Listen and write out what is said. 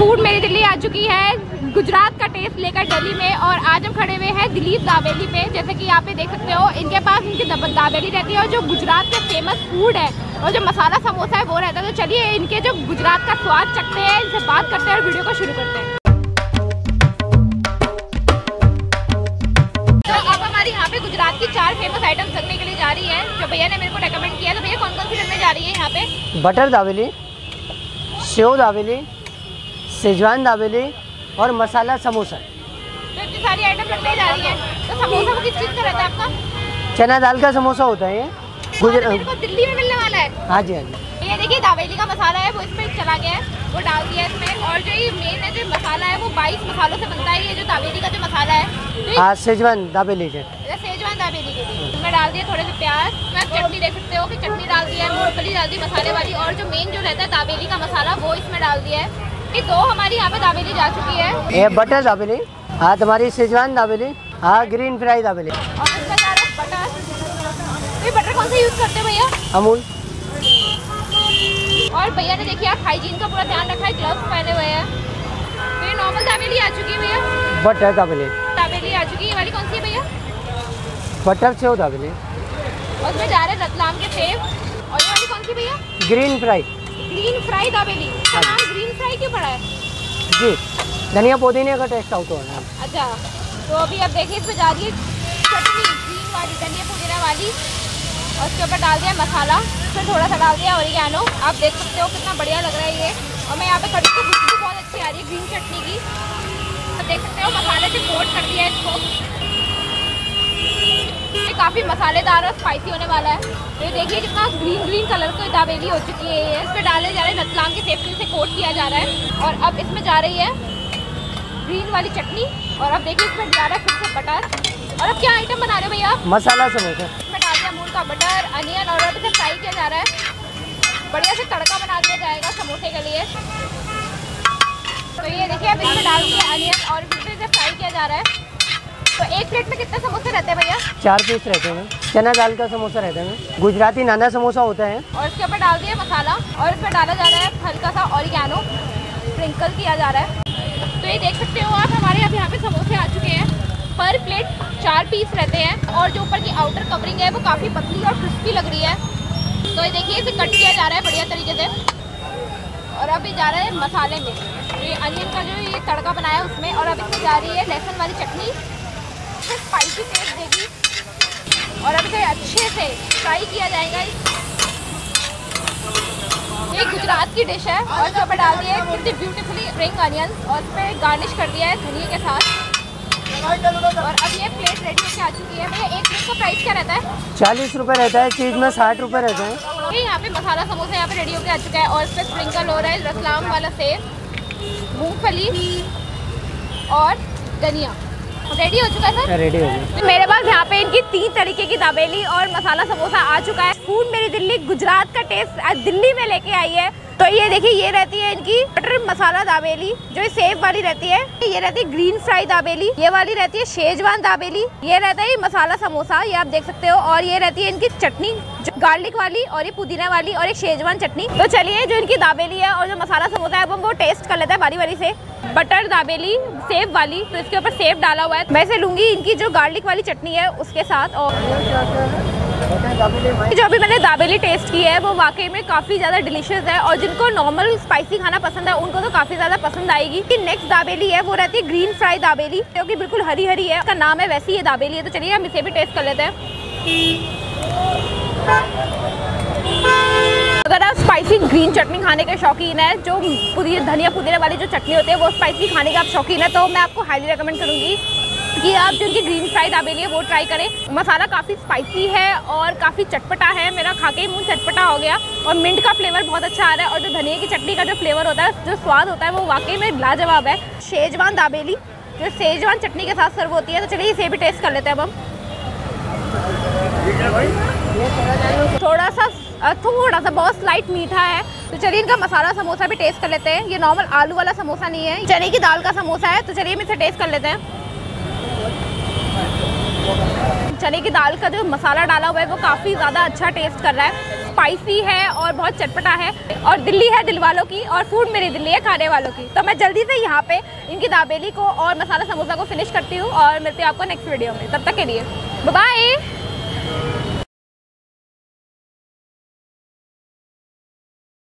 Food मेरी दिल्ली आ चुकी है। गुजरात का टेस्ट लेकर दिल्ली में और आज हम खड़े हुए हैं दिलीप दाबेली पे। जैसे कि यहाँ पे देख सकते हो, इनके पास इनकी दाबेली रहती है और जो गुजरात का फ़ेमस फ़ूड है और जो मसाला समोसा है वो रहता है। तो चलिए इनके जो गुजरात का स्वाद चखते हैं, इनसे बात करते हैं और वीडियो को शुरू करते हैं। तो अब हमारी यहाँ पे गुजरात की चार फ़ेमस आइटम चखने के लिए जा रही है, जो भैया ने मेरे को रेकमेंड किया तो भैया कौन कौन सी चलने जा रही है यहाँ पे? बटर दाबेली सेव दाबेली सेजवान दाबेली और मसाला समोसा। तो इतनी सारी आइटम लगने जा रही है। तो समोसा को किस चीज़ का रहता है आपका? चना दाल का समोसा होता है ये। और गुजर दिल्ली में मिलने वाला है। हाँ जी हाँ जी। ये देखिए दावेली का मसाला है वो इसमें चला गया है वो डाल दिया है इसमें। और जो ये मेन है जो मसाला है वो 22 मसालों से बनता है ये जो दावेली का जो मसाला है। तो हाँ सेजवान दाबेली है ये सेजवान दावेली के। लिए इसमें डाल दिया थोड़े से प्याज। इसमें आप चटनी देख सकते हो कि चटनी डाल दिया है मूंगफली डाल दी मसाले वाली। और जो मेन जो रहता है दावेली का मसाला वो इसमें डाल दिया है। ये दो हमारी यहाँ पे दावेली जा चुकी है। ये बटर दाबेली हाँ तुम्हारी सेजवान दाबेली हाँ ग्रीन फ्राई दाबेली और इसमें जा रहा है बटर। ये बटर कौन सा यूज़ करते हैं भैया? अमूल। और भैया ने देखिए आप हाइजीन का पूरा ध्यान रखा है ग्लव्स पहने हुए हैं। तो ये नॉर्मल दाबेली आ चुकी है भैया। बटर दाबेली दाबेली आ चुकी है। ये वाली कौन सी है भैया? बटर सेव दाबेली और उसमें जा रहे हैं रतलाम के सेब और ये वाली कौन सी भैया? Green fry green fry dabeli इसका नाम ग्रीन फ्राई क्यों पड़ा है? जी धनिया पुदीने का टेस्ट आउट हो रहा है। अच्छा तो अभी आप देखिए इसमें जा रही है चटनी ग्रीन वाली धनिया पुदीना वाली। और उसके ऊपर डाल दिया मसाला। उसमें थोड़ा सा डाल दिया ओरिगैनो आप देख सकते हो कितना बढ़िया लग रहा है ये। और मैं यहाँ पे खड़ी तो खुशबू बहुत अच्छी आ रही है ग्रीन चटनी की। आप देख सकते हो मसाले से कोट कर दिया है इसको। ये काफ़ी मसालेदार और स्पाइसी होने वाला है। ये देखिए कितना ग्रीन ग्रीन कलर की दाबेली हो चुकी है ये। इस पर डाले जा रहे हैं रतलाम के सेफ्टी से कोट किया जा रहा है। और अब इसमें जा रही है ग्रीन वाली चटनी। और अब देखिए इसमें जा रहा है फिर से बटर और अब क्या आइटम बना रहे हो भैया? मसाला समोसा इसमें डाल दिया अमूल का बटर अनियन और अब इसे फ्राई किया जा रहा है। बढ़िया से तड़का बना दिया जाएगा समोसे के लिए। तो ये देखिए अब इसमें डाल दिया अनियन और फिर से फ्राई किया जा रहा है। तो एक प्लेट में कितने समोसे रहते हैं भैया? चार पीस रहते हैं। चना दाल का समोसा रहता है। गुजराती नाना समोसा होता है। और इसके ऊपर डाल दिया मसाला और इसमें डाला जा रहा है हल्का सा ऑरिगैनो स्प्रिंकल किया जा रहा है। तो ये देख सकते हो आप हमारे अब यहाँ पे समोसे आ चुके हैं। पर प्लेट चार पीस रहते हैं और जो ऊपर की आउटर कवरिंग है वो काफ़ी पतली और क्रिस्पी लग रही है। तो ये देखिए इसे कट किया जा रहा है बढ़िया तरीके से। और अब ये जा रहा है मसाले में। ये अनियन का जो ये तड़का बनाया है उसमें और अब इसमें जा रही है लहसुन वाली चटनी। इसे स्पाइसी टेस्ट देगी। और अब इसे अच्छे से फ्राई किया जाएगा। ये गुजरात की डिश है। और इसके ऊपर डाल दिया है कितनी ब्यूटीफुली स्प्रिंग अनियन और इस पर गार्निश कर दिया है धनिया के साथ। और अब ये प्लेट रेडी होकर आ चुकी है। भैया एक प्लेट का प्राइस क्या रहता है? चालीस रुपये रहता है चीज़ में साठ रुपये रहते हैं। ये यहाँ पे मसाला समोसा यहाँ पे रेडी होकर आ चुका है। और इस पर स्प्रिंकल हो रहा है रसलाम वाला सेब मूंगफली और धनिया। रेडी हो चुका है सर? रेडी हो गया। मेरे पास यहाँ पे इनकी तीन तरीके की दाबेली और मसाला समोसा आ चुका है। फ़ूड मेरी दिल्ली गुजरात का टेस्ट दिल्ली में लेके आई है। तो ये देखिए, ये रहती है इनकी बटर मसाला दाबेली, जो सेव वाली रहती है। ये रहती है ग्रीन फ्राई दाबेली, ये वाली रहती है शेजवान दाबेली। ये रहता है मसाला समोसा ये आप देख सकते हो। और ये रहती है इनकी चटनी गार्लिक वाली और ये पुदीना वाली और एक शेजवान चटनी। तो चलिए, जो इनकी दाबेली है और जो मसाला समोसा है वो टेस्ट कर लेता है बारी बारी से। बटर दाबेली सेब वाली तो इसके ऊपर सेब डाला हुआ है। मैं से लूँगी इनकी जो गार्लिक वाली चटनी है, उसके साथ और जो अभी मैंने दाबेली टेस्ट की है, वो वाकई में काफ़ी ज़्यादा डिलीशियस है और जिनको नॉर्मल स्पाइसी खाना पसंद है, उनको तो काफ़ी ज़्यादा पसंद आएगी। कि नेक्स्ट दाबेली है, वो रहती है ग्रीन फ्राई दाबेली, जो कि बिल्कुल हरी हरी है। उसका नाम है वैसी ये दाबेली है तो चलिए हम इसे भी टेस्ट कर लेते हैं। अगर आप स्पाइसी ग्रीन चटनी खाने के शौकीन है, जो पुदीना धनिया पुदीना वाली जो चटनी होती है, वो स्पाइसी खाने के आप शौकीन है तो मैं आपको हाईली रिकमेंड करूँगी। कि आप जो इनकी ग्रीन फ्राई दाबेली है वो ट्राई करें। मसाला काफ़ी स्पाइसी है और काफ़ी चटपटा है। मेरा खा के मुँह चटपटा हो गया। और मिंट का फ्लेवर बहुत अच्छा आ रहा है और जो धनिया की चटनी का जो फ्लेवर होता है, जो स्वाद होता है, वो वाकई में लाजवाब है। शेजवान दाबेली, जो शेजवान चटनी के साथ सर्व होती है तो चलिए इसे भी टेस्ट कर लेते हैं अब हम। थोड़ा सा थोड़ा सा बहुत स्लाइट मीठा है। तो चलिए इनका मसाला समोसा भी टेस्ट कर लेते हैं। ये नॉर्मल आलू वाला समोसा नहीं है। चने की दाल का समोसा है तो चलिए हम इसे टेस्ट कर लेते हैं। चने की दाल का जो मसाला डाला हुआ है, वो काफ़ी ज़्यादा अच्छा टेस्ट कर रहा है। स्पाइसी है और बहुत चटपटा है। और दिल्ली है दिल वालों की और फ़ूड मेरी दिल्ली है खाने वालों की। तो मैं जल्दी से यहाँ पे इनकी दाबेली को और मसाला समोसा को फिनिश करती हूँ और मिलती हूँ आपको नेक्स्ट वीडियो में। तब तक के लिए। बाय